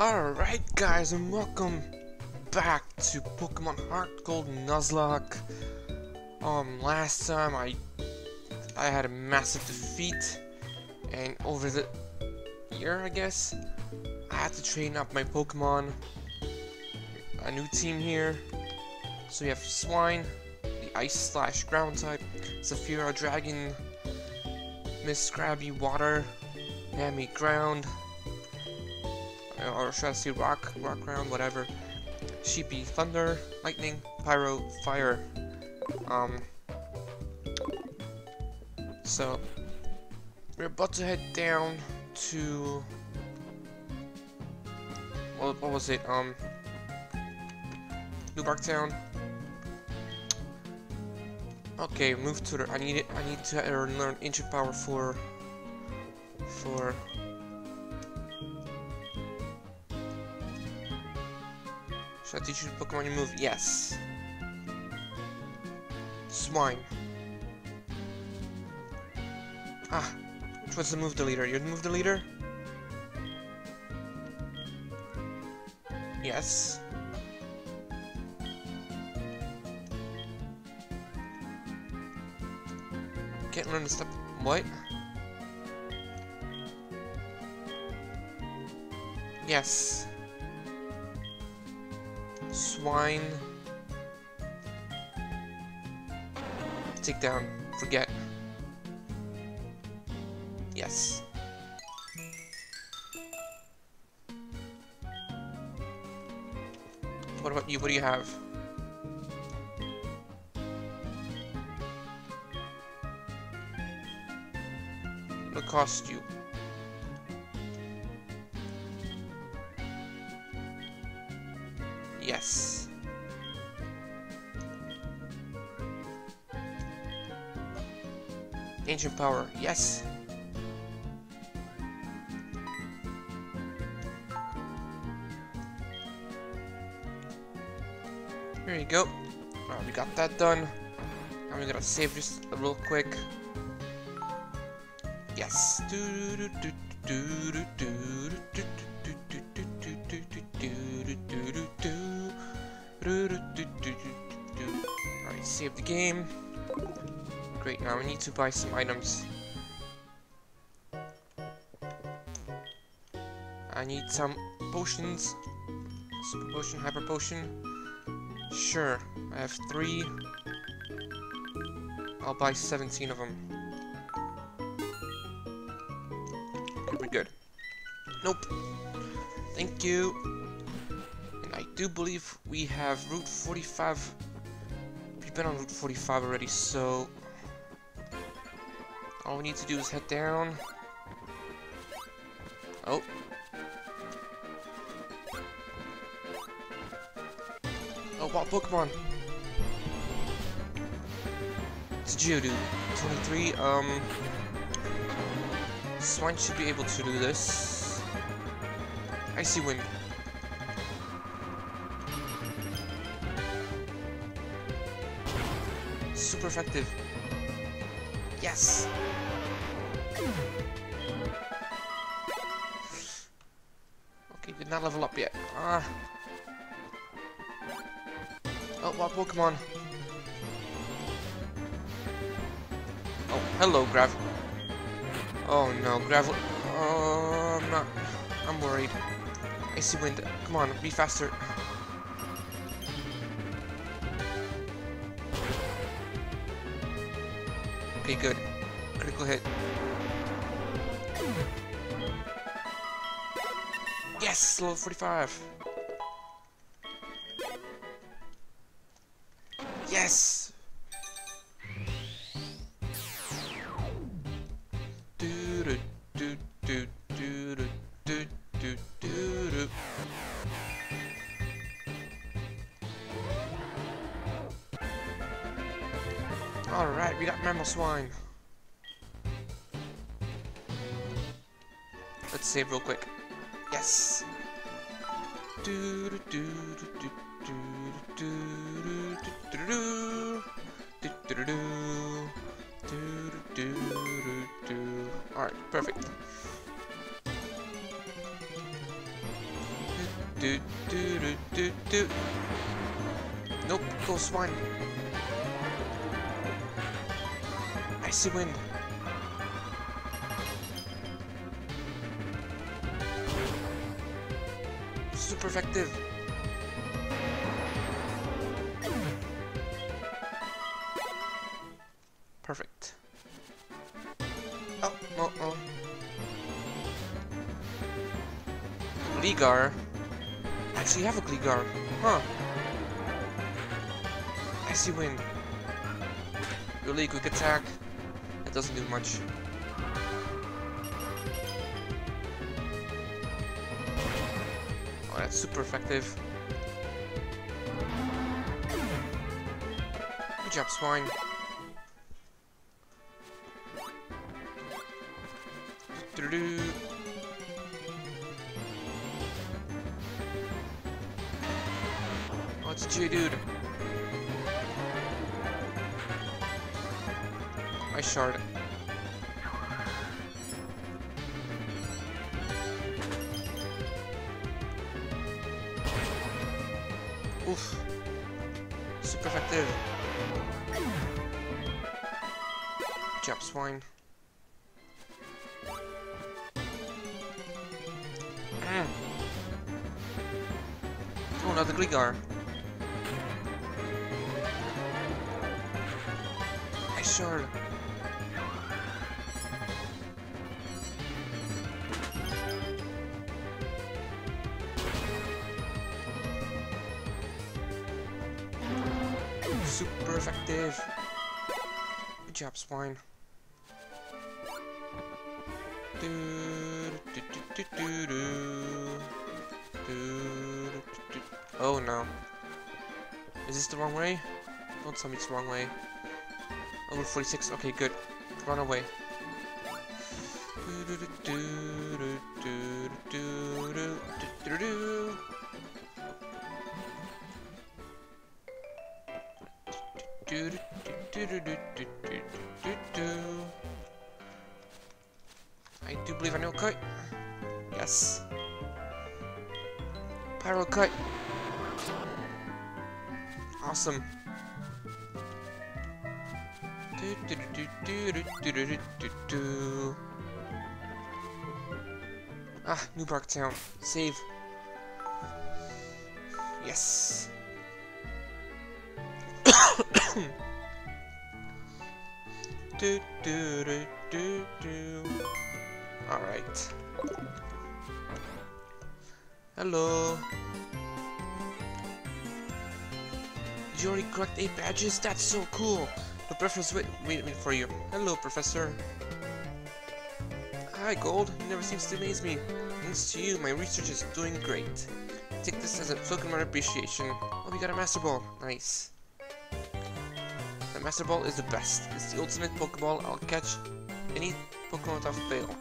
Alright guys and welcome back to Pokemon Heart Gold Nuzlocke. Um, last time I I had a massive defeat and over the year I guess I had to train up my Pokemon. A new team here. So we have Swine, the Ice slash Ground type, Zafira Dragon, Miss Krabby Water, Mammy Ground, or should I say rock, rock round, whatever. Sheepy, thunder, lightning, pyro, fire. Um. So we're about to head down to. What, what was it? Um. New Bark Town. Okay, move to the. I need it. I need to learn ancient power for. For Should I teach you Pokemon you move? Yes. Swine. Ah, which was the move deleter? You're the move deleter? Yes. Can't learn the step. What? Yes swine. Take down. Forget. Yes. What about you? What do you have? What cost you? ancient power, yes! Here you go. Right, we got that done. Now we're gonna save just real quick. Yes. Alright, save the game. Great, now we need to buy some items. I need some potions. Super potion, hyper potion. Sure, I have three. I'll buy 17 of them. We're good. Nope. Thank you And I do believe we have Route 45. We've been on Route 45 already, so... All we need to do is head down. Oh. Oh, what Pokemon? It's Geodude. 23, um... Swine should be able to do this. Icy Wind. super effective. Yes! Okay, did not level up yet. Ah. Oh, what Pokemon? Oh, hello, Gravel. Oh no, Gravel. Oh, I'm not. I'm worried. Icy Wind. Come on, be faster. Okay, good. Critical hit. Yes! Level 45! swine. Let's save real quick. Yes! Alright, perfect. Nope, go swine. Icy wind. Super effective. Perfect. Oh, oh, oh. Gligar. Actually have a Gligar. Huh. Icy Wind. Really quick attack. It doesn't do much. Oh, that's super effective. Good job, Swine. Do-do-do. Oh, it's Geodude. I shard. Oof. Super effective. Jab swine. Mm. Oh, another Gligar. I shard. Effective. Good job, do. Oh no. Is this the wrong way? Don't tell me it's the wrong way. Oh, Over 46. Okay, good. Run away. I do believe I know kite. Yes. Pyro kite. Awesome. Ah, New Bark Town. Save. Yes. Do do do do do. All right. Hello. You already collect eight badges? That's so cool. The professor's wait waiting for you. Hello, professor. Hi, Gold. You never seems to amaze me. Thanks to you, my research is doing great. Take this as a token of my appreciation. Oh, we got a Master Ball. Nice. The Master Ball is the best. It's the ultimate Pokeball. I'll catch any Pokemon without fail.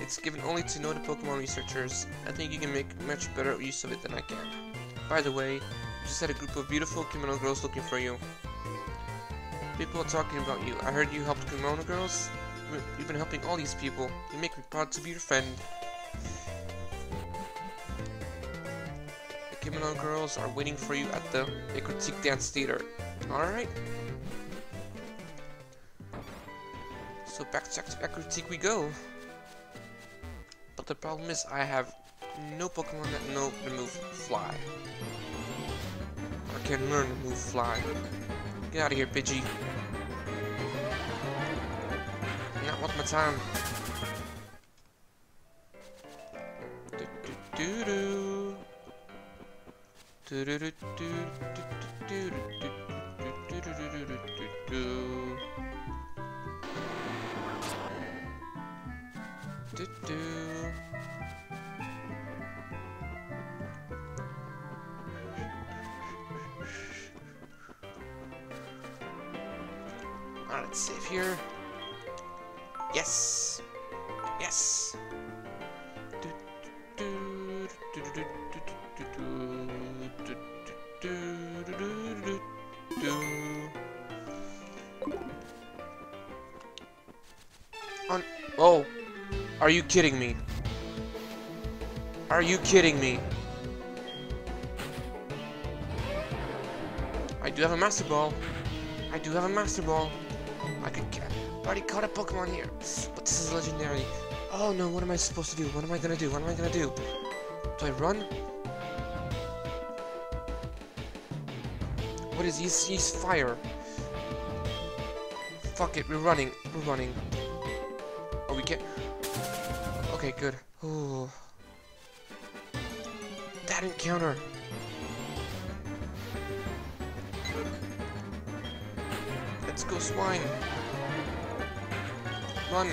It's given only to noted Pokemon researchers. I think you can make much better use of it than I can. By the way, you just had a group of beautiful kimono girls looking for you. People are talking about you. I heard you helped kimono girls? You've been helping all these people. You make me proud to be your friend. The kimono girls are waiting for you at the Ecruteak Dance Theater. Alright. So back to Ecruteak we go. But the problem is I have no Pokemon that know the move Fly. Or can learn the move Fly. Get out of here, Pidgey. Not worth my time. Do do do do do do do do do do do do do do do do do, do. Alright, save here. Yes! Are you kidding me? Are you kidding me? I do have a Master Ball. I do have a Master Ball. I could get... Already caught a Pokemon here. But this is legendary. Oh no, what am I supposed to do? What am I gonna do? What am I gonna do? Do I run? What is he? he's fire? Fuck it, we're running. We're running good. Ooh. That encounter. Let's go, swine. Run.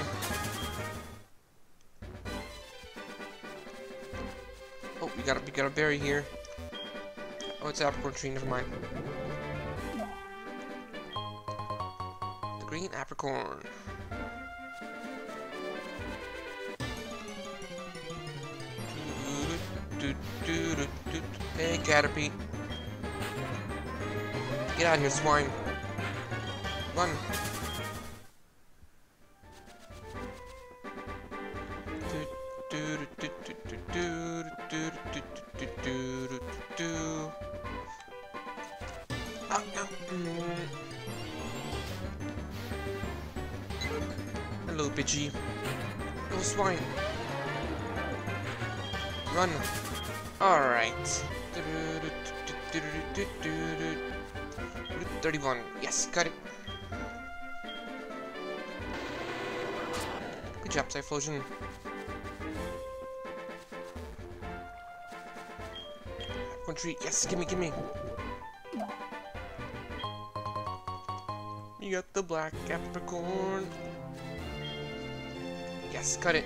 Oh, we got a, we got a berry here. Oh, it's apricot tree. Never mind. The green apricorn. Hey, Caterpie. Get out of here, swine. Run. Hello, bitchy. Go swine. Run. Alright. 31. Yes, got it. Good job, Typhlosion. One treat. Yes, gimme, gimme. You got the black Apricorn. Yes, cut it.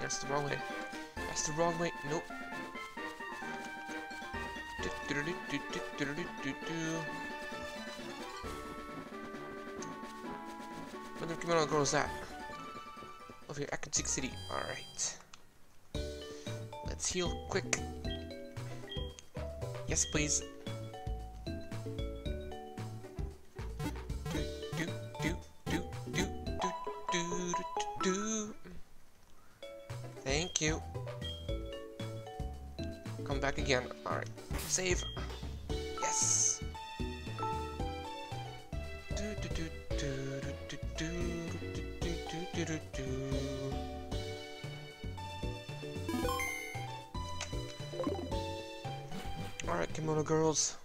That's the wrong way. That's the wrong way. Nope. Where the Kimono girl is at? Over here, Ecruteak City. Alright. Heal quick. Yes, please. Thank you. Come back again. Alright. Save. Yes. Do, do, do, do, do, do, do, do, do, do, do. Kimono girls.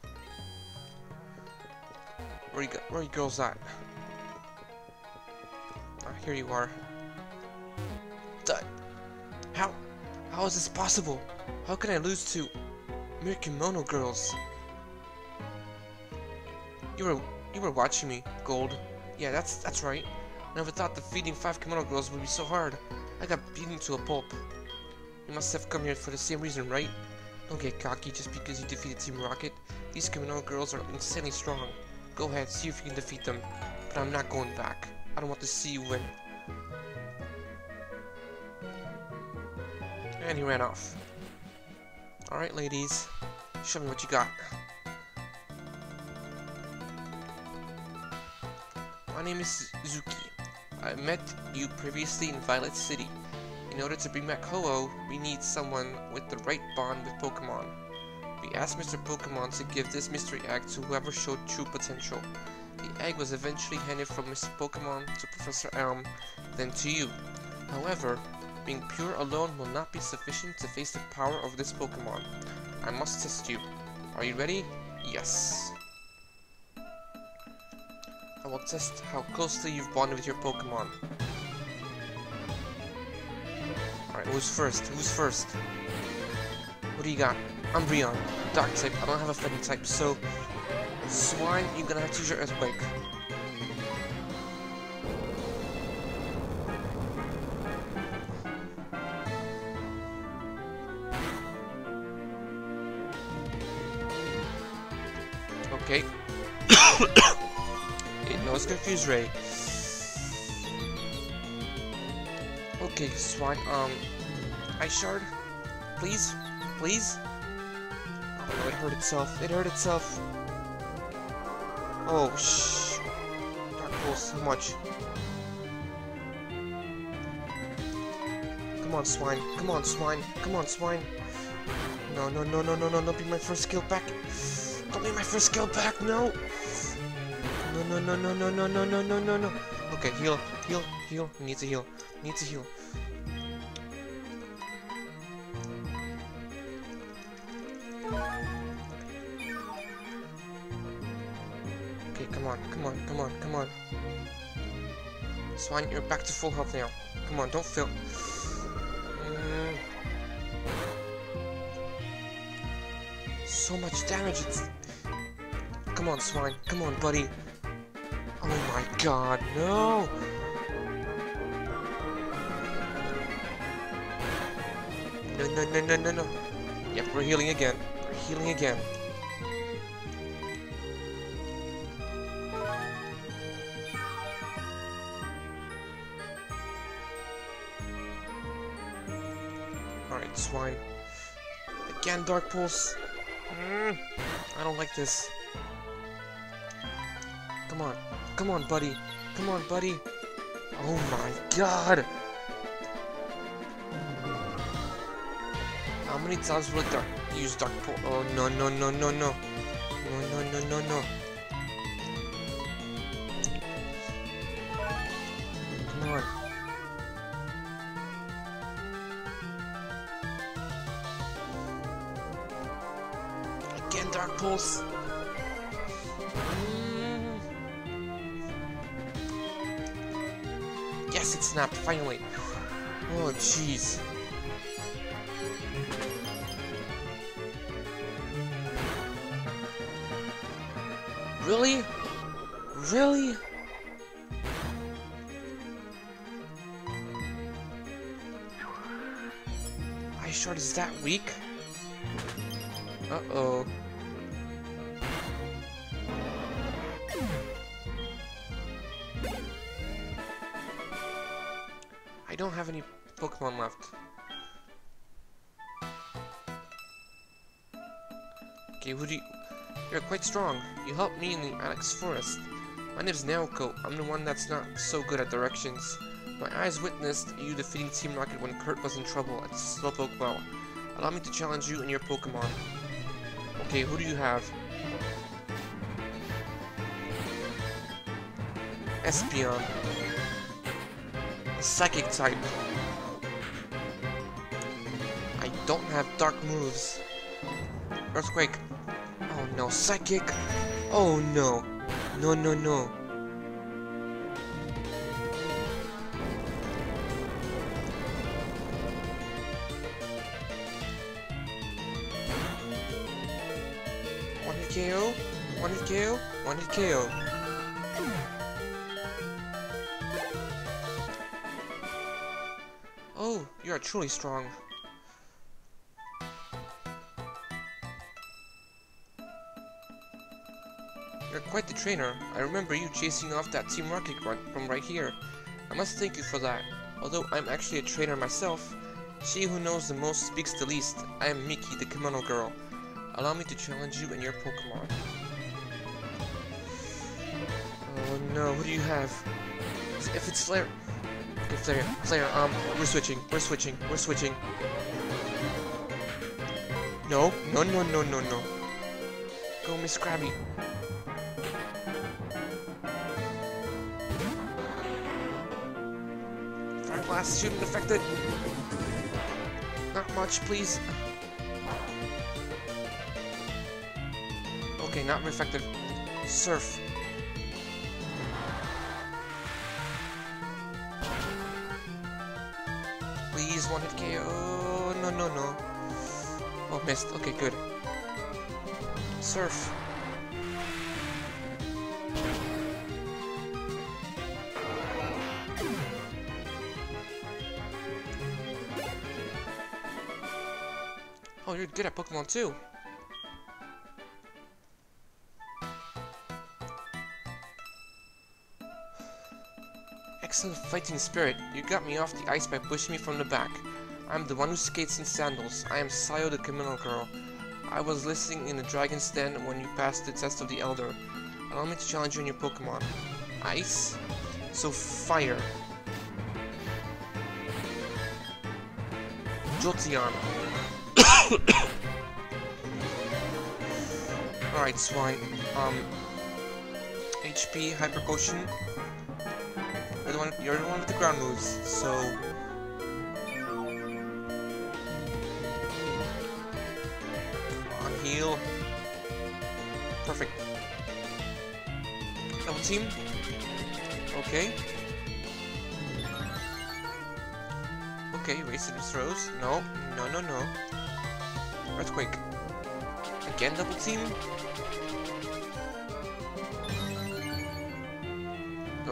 Where you, where you girls at? Ah, here you are. Done. How? How is this possible? How can I lose to mere kimono girls? You were you were watching me, Gold. Yeah, that's that's right. Never thought defeating five kimono girls would be so hard. I got beaten to a pulp. You must have come here for the same reason, right? Don't get cocky just because you defeated Team Rocket. These kimono girls are insanely strong. Go ahead, see if you can defeat them. But I'm not going back. I don't want to see you win. And he ran off. Alright, ladies. Show me what you got. My name is Zuki. I met you previously in Violet City. In order to bring back Ho-Oh, we need someone with the right bond with Pokemon. We asked Mr. Pokemon to give this mystery egg to whoever showed true potential. The egg was eventually handed from Mr. Pokemon to Professor Elm, then to you. However, being pure alone will not be sufficient to face the power of this Pokemon. I must test you. Are you ready? Yes. I will test how closely you've bonded with your Pokemon. Alright, who's first? Who's first? What do you got? Umbreon, Dark type. I don't have a fighting type, so... Swine, you're gonna have to use your Earthquake. Okay. it knows Confuse Ray. Okay, Swine, um... Ice Shard? Please? Please? Oh no, it hurt itself. It hurt itself. Oh, shh. Dark Pulse, how much? Come on, Swine. Come on, Swine. Come on, Swine. No, no, no, no, no, no, don't be my first skill back. Don't be my first skill back, no! No, no, no, no, no, no, no, no, no, no, Okay, heal, heal, heal. Needs a heal. Needs a heal. Swine, you're back to full health now. Come on, don't fail. Mm. So much damage, it's... Come on, Swine, come on, buddy. Oh my god, no! No, no, no, no, no, no. Yep, we're healing again. We're healing again. Dark Pulse. Mm, I don't like this. Come on. Come on, buddy. Come on, buddy. Oh my god! How many times will Dark use Dark Pulse? Oh no no no no no. No no no no no. Yes, it snapped, finally. Oh, jeez. Really? Really? Ice Shard is that weak? Uh-oh. Pokemon left. Okay, who do you... You're quite strong. You helped me in the Ilex Forest. My name's Naoko. I'm the one that's not so good at directions. My eyes witnessed you defeating Team Rocket when Kurt was in trouble at Slowpoke Well. Allow me to challenge you and your Pokemon. Okay, who do you have? Espeon. Psychic type. Don't have dark moves. Earthquake. Oh no, Psychic! Oh no! No, no, no. One hit KO, one hit KO, one hit KO. Oh, you are truly strong. Quite the trainer. I remember you chasing off that Team Rocket grunt from right here. I must thank you for that. Although I'm actually a trainer myself, she who knows the most speaks the least. I am Miki, the kimono girl. Allow me to challenge you and your Pokemon. Oh no, who do you have? If it's Flare... Okay, Flare, Flare, um, we're switching, we're switching, we're switching. No, no, no, no, no, no. Go, Miss Krabby. Fire Blast, shooting affected. Not much, please. Okay, not reflective. Surf. Please, one hit KO. No, no, no. Oh, missed. Okay, good. Surf. good at Pokemon too. Excellent fighting spirit. You got me off the ice by pushing me from the back. I'm the one who skates in sandals. I am Sayo the kimono girl. I was listening in the dragon's den when you passed the test of the elder. Allow me to challenge you in your Pokemon. Ice? So fire. Jolteon. Alright, Swine. Um, HP, Hyper Potion. You're the one. You're the one with the ground moves. So. On heal. Perfect. Double team. Okay. Okay, the throws. No, no, no, no. Earthquake. Again double team?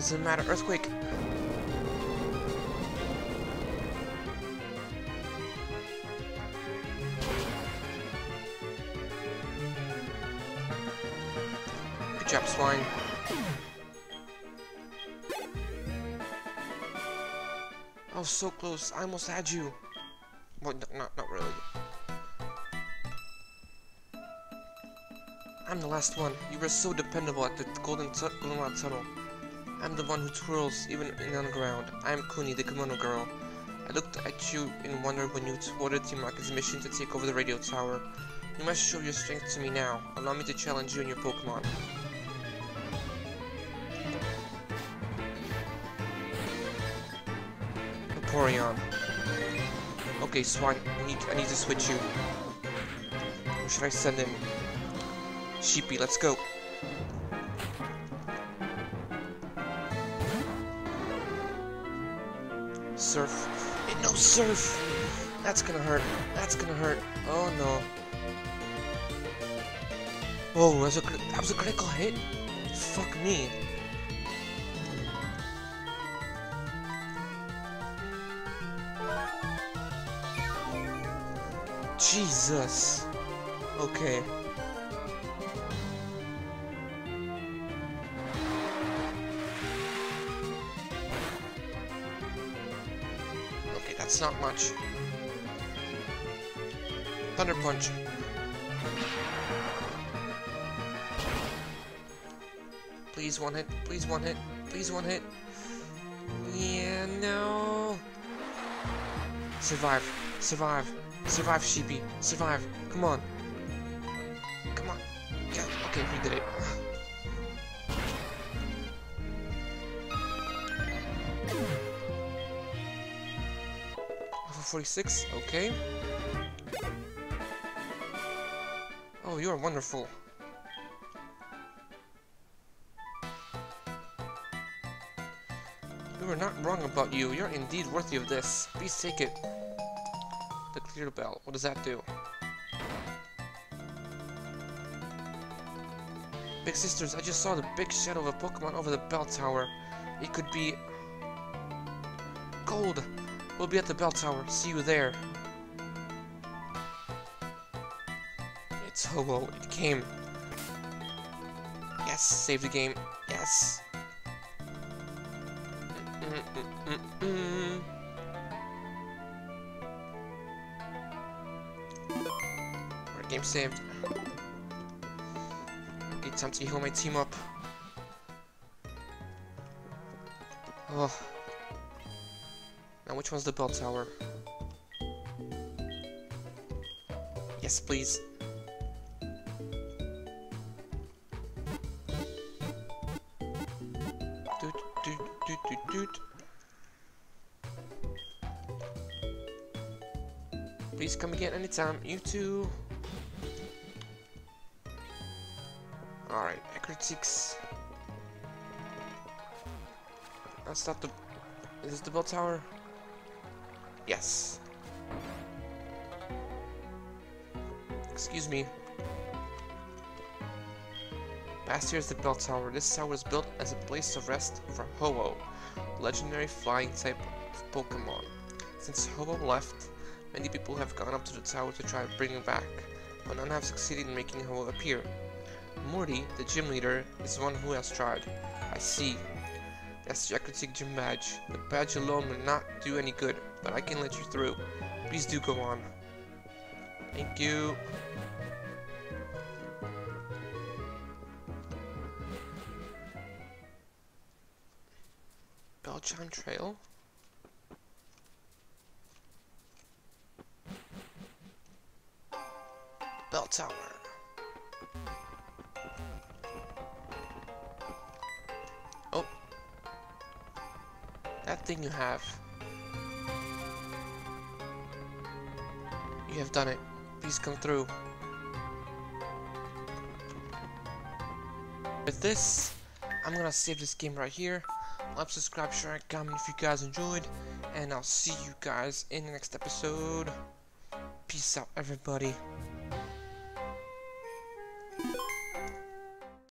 Doesn't matter. Earthquake. Good job, Swine. I was so close. I almost had you. Well, not, not really. I'm the last one. You were so dependable at the Golden Goldenrod Tunnel. I'm the one who twirls even in the underground. I am Kuni, the kimono girl. I looked at you in wonder when you thwarted Team Rocket's mission to take over the radio tower. You must show your strength to me now. Allow me to challenge you and your Pokemon. Vaporeon. Okay, Swan, I need, I need to switch you. Who should I send in? Sheepy, let's go. Surf. Hey, no surf! That's gonna hurt. That's gonna hurt. Oh no. Oh, that was a, that was a critical hit? Fuck me. Jesus. Okay. That's not much. Thunder Punch. Please one hit, please one hit, please one hit. Yeah, no. Survive, survive, survive, Sheepy, survive. Come on. 46, okay. Oh, you are wonderful. We were not wrong about you. You're indeed worthy of this. Please take it. The clear bell. What does that do? Big sisters, I just saw the big shadow of a Pokemon over the bell tower. It could be... Gold! We'll be at the bell tower. See you there. It's Ho-Oh. It came. Yes, save the game. Yes. Mm -mm -mm game saved. Okay, time to heal my team up. Oh. Which one's the bell tower? Yes, please. Please come again anytime. You too. Alright, Ecritix. That's not the... Is this the bell tower? Yes. Excuse me. Past here is the bell tower. This tower was built as a place of rest for Ho-Oh, legendary flying type of Pokemon. Since Ho-Oh left, many people have gone up to the tower to try to bring him back, but none have succeeded in making Ho-Oh appear. Morty, the gym leader, is one who has tried. I see. That's Ecruteak Gym badge. The badge alone will not do any good, but I can let you through. Please do go on. Thank you. Bellchime Trail? Thing you have. You have done it. Please come through. With this, I'm gonna save this game right here. Like, subscribe, share, comment if you guys enjoyed. And I'll see you guys in the next episode. Peace out, everybody.